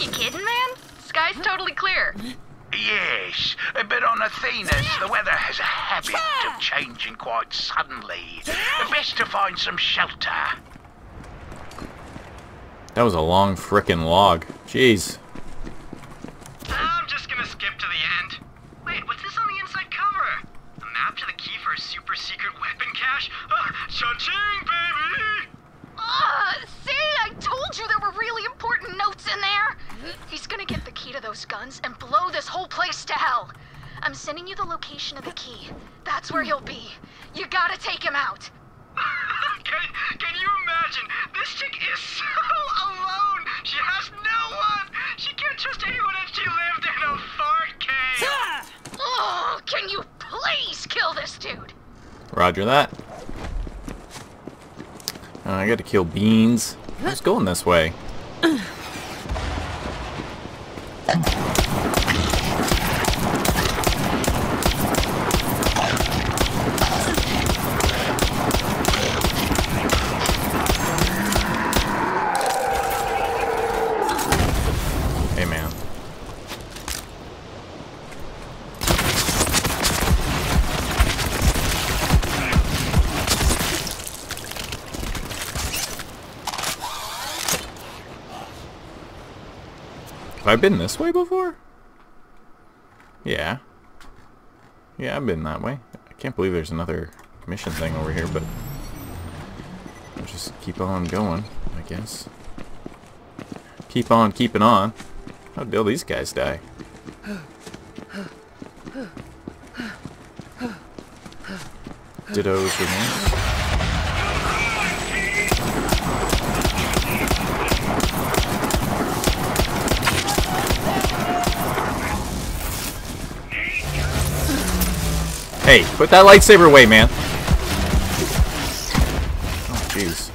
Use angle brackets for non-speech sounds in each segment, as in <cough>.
You kidding, man? Sky's totally clear. Yes, but on Athenas, the weather has a habit of changing quite suddenly. Best to find some shelter. That was a long frickin' log. Jeez. I'm just gonna skip to the end. Wait, what's this on the inside cover? A map to the key for a super secret weapon cache? Uh, cha-ching, baby! Uh, see, I told you there were really important notes in there. He's gonna get the key to those guns and blow this whole place to hell. I'm sending you the location of the key. That's where he'll be. You gotta take him out. <laughs> can, can you imagine? This chick is <laughs> so alone. She has no one. She can't trust anyone and she lived in a fart cave. Oh, can you please kill this dude? Roger that. Uh, I gotta kill beans. Who's going this way? <clears throat> Have I been this way before? Yeah. Yeah, I've been that way. I can't believe there's another mission thing over here, but... I'll just keep on going, I guess. Keep on keeping on. How did these guys die? Dittos remain. Hey, put that lightsaber away, man. Oh, jeez.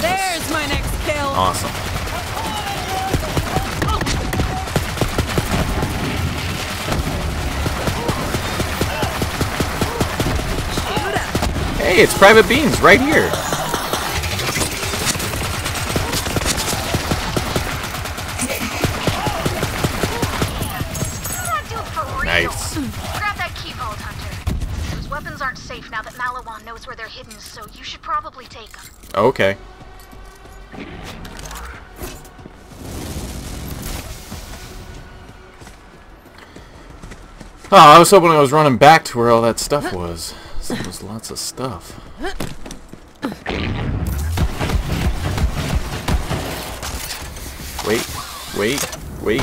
There's my next kill. Awesome. Hey, it's Private Beans right here. Come on, do it for real. Nice. Grab that key vault, Hunter. Those weapons aren't safe now that Maliwan knows where they're hidden, so you should probably take them. Okay. Oh, I was hoping I was running back to where all that stuff was. There was lots of stuff. Wait, wait, wait.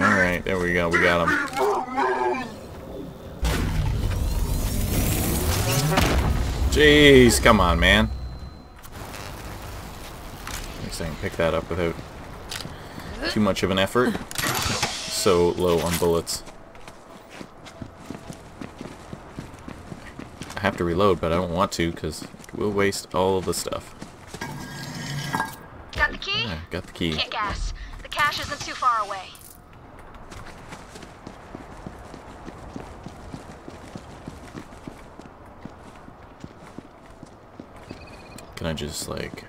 Alright, there we go. We got him. Jeez, come on, man. At least I can pick that up without too much of an effort. So low on bullets. I have to reload, but I don't want to because it will waste all of the stuff. Got the key? Yeah, got the key. Kick ass. The cache isn't too far away. I just, like...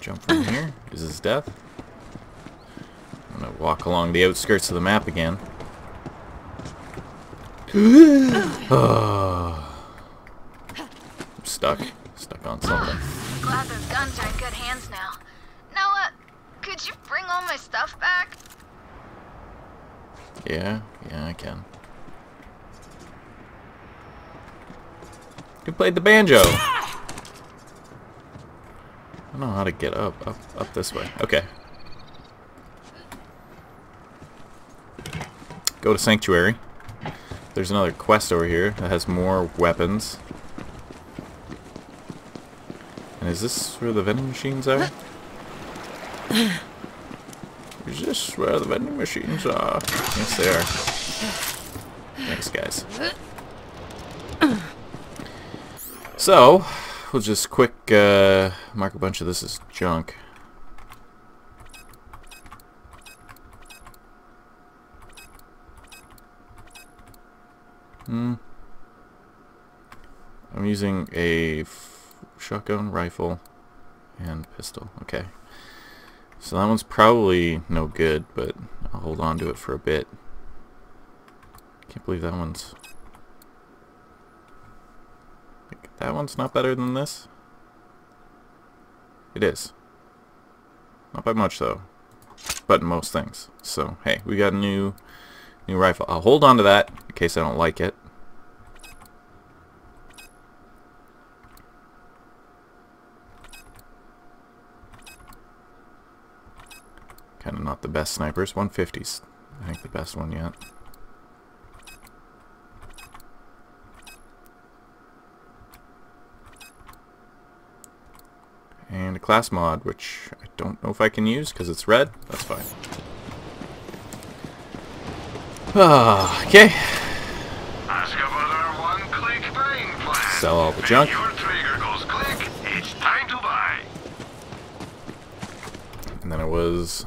Jump from here? Is this death? I'm gonna walk along the outskirts of the map again. Ah. <sighs> I'm stuck. Stuck on something. Glad those guns are in good hands now. Noah, could you bring all my stuff back? Yeah, yeah, I can. Who played the banjo? I don't know how to get up, up, up this way. Okay. Go to Sanctuary. There's another quest over here that has more weapons. And is this where the vending machines are? Is this where the vending machines are? Yes, they are. Thanks, guys. So, we'll just quick uh, mark a bunch of this as junk. Hmm. I'm using a shotgun rifle and pistol. Okay. So that one's probably no good, but I'll hold on to it for a bit. Can't believe that one's... That one's not better than this? It is. Not by much, though. But in most things. So, hey, we got a new, new rifle. I'll hold on to that in case I don't like it. Kind of not the best snipers. 150's, I think, the best one yet. Class mod, which I don't know if I can use because it's red. That's fine. Ah, okay. Ask about our one-click buying plan. Sell all the junk. When your trigger goes click, it's time to buy. And then it was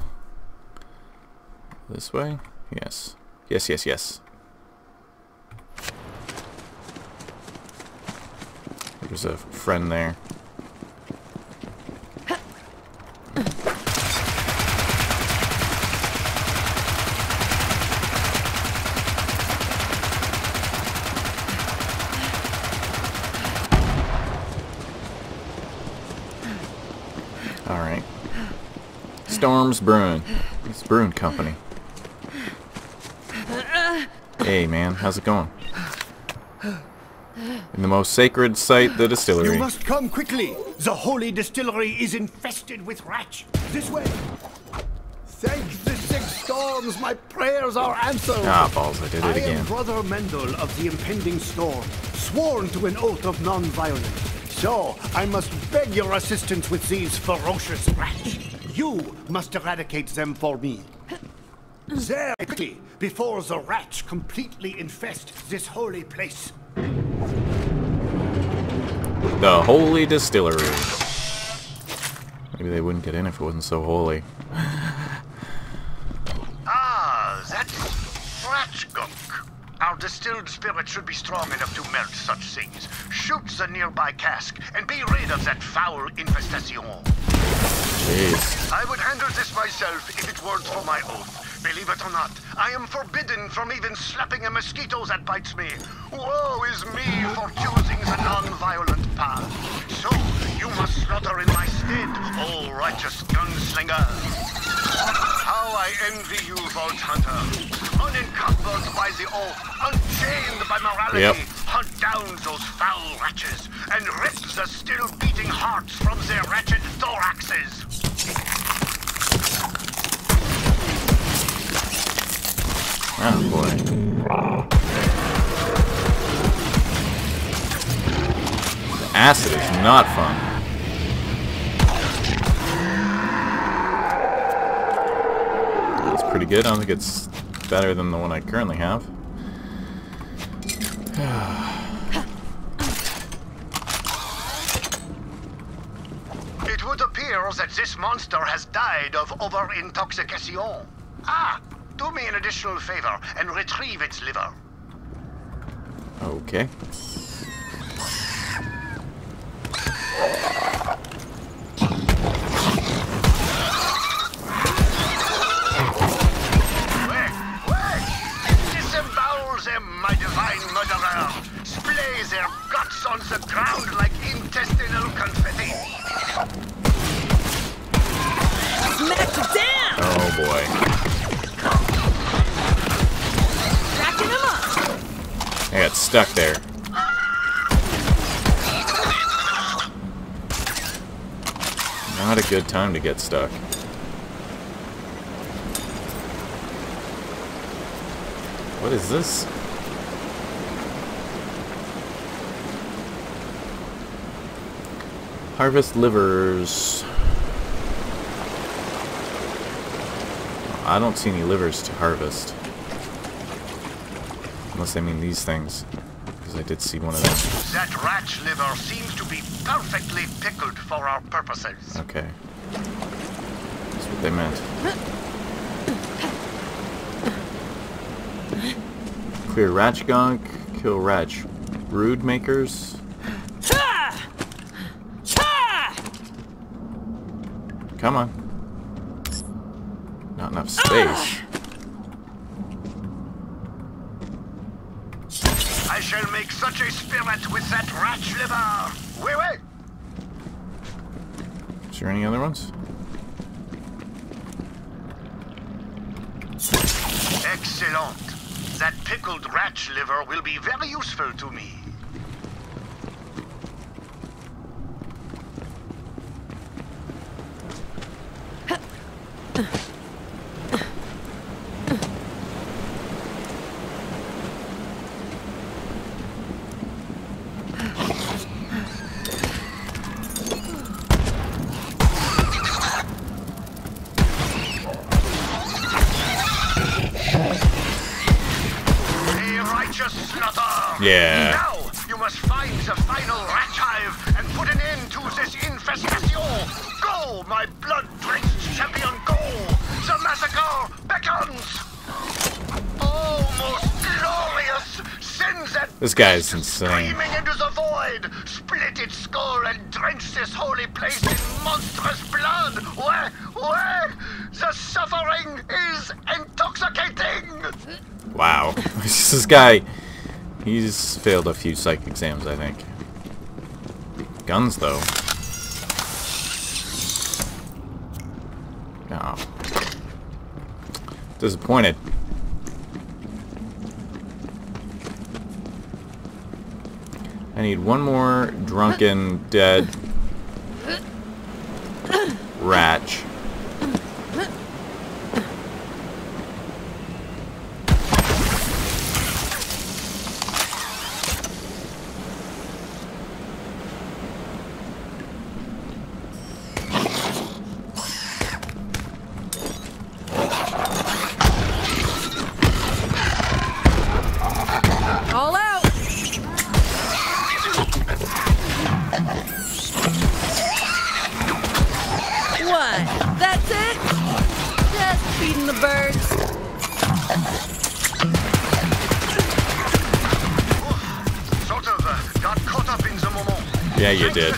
this way? Yes. Yes, yes, yes. There's a friend there. Alright. Storms Brewing. It's Brewing Company. Hey man, how's it going? In the most sacred site, the distillery. You must come quickly. The holy distillery is infested with rats. This way. Thank the six storms, my prayers are answered. Ah, balls, I did I it again. am Brother Mendel of the impending storm, sworn to an oath of non-violence. So, I must beg your assistance with these ferocious rats. You must eradicate them for me. There, quickly, before the rats completely infest this holy place. The Holy Distillery. Maybe they wouldn't get in if it wasn't so holy. Ah, that's rat gunk. Our distilled spirit should be strong enough to melt such things. Shoot the nearby cask and be rid of that foul infestation. Jeez. I would handle this myself if it weren't for my oath. Believe it or not, I am forbidden from even slapping a mosquito that bites me. Woe is me for choosing the non-violent path. So, you must slaughter in my stead, O righteous gunslinger. How I envy you, Vault Hunter. Unencumbered by the oath, unchained by morality, Yep. hunt down those foul wretches and rip the still beating hearts from their wretched thoraxes. Oh boy. The acid is not fun. It's pretty good. I don't think it's better than the one I currently have. It would appear that this monster has died of over-intoxication. Ah, do me an additional favor and retrieve its liver. Okay. Wait, wait! I got stuck there. Not a good time to get stuck. What is this? Harvest livers. I don't see any livers to harvest. Unless they mean these things. Because I did see one of them. That rat's liver seems to be perfectly pickled for our purposes. Okay. That's what they meant. Clear Ratch Gunk, kill Ratch Brood Makers. Come on. Not enough space. I shall make such a spirit with that rat's liver. Wait, wait. Is there any other ones? Excellent. That pickled rat's liver will be very useful to me. A Yeah. Now, you must find the final rat hive and put an end to this infestation! Go, my blood-drenched champion, go! The massacre beckons! Oh, most glorious! Send that This guy's beast insane. Screaming into the void! Split its skull and drench this holy place in monstrous blood! Where, where? The suffering is intoxicating! Wow. <laughs> this guy, he's failed a few psych exams, I think. Guns, though. Oh. Disappointed. I need one more drunken, dead <coughs> ratch. In order.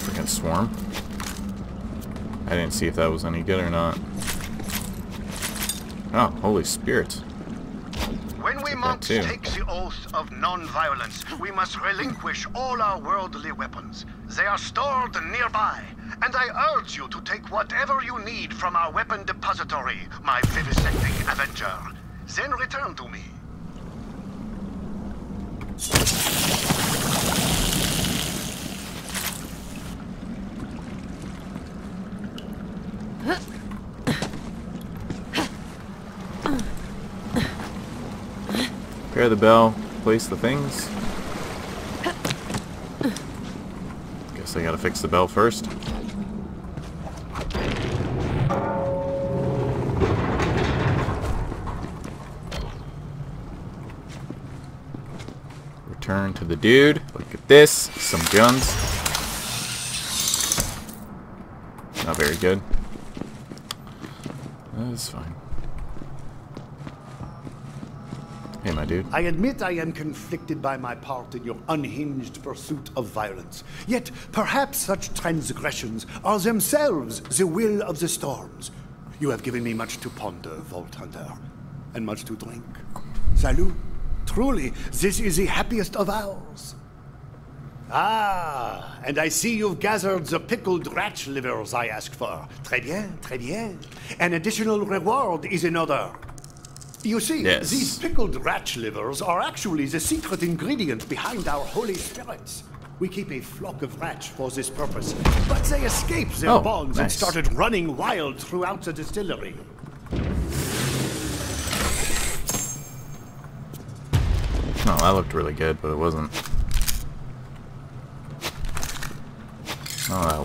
Freaking swarm. I didn't see if that was any good or not. Oh, holy spirit. When we monks take the oath of non-violence, we must relinquish all our worldly weapons. They are stored nearby, and I urge you to take whatever you need from our weapon depository, my vivisecting avenger. Then return to me. Prepare the bell, place the things. Guess I gotta fix the bell first. Return to the dude. Look at this. Some guns. Not very good. That's fine. Hey, my dude. I admit I am conflicted by my part in your unhinged pursuit of violence. Yet perhaps such transgressions are themselves the will of the storms. You have given me much to ponder, Vault Hunter, and much to drink. Salut. Truly, this is the happiest of hours. Ah, and I see you've gathered the pickled ratch livers I asked for. Très bien, très bien. An additional reward is in order. You see, Yes. these pickled ratch livers are actually the secret ingredient behind our holy spirits. We keep a flock of rats for this purpose, but they escaped their Oh, bonds and started running wild throughout the distillery. No, that looked really good, but it wasn't. Oh, that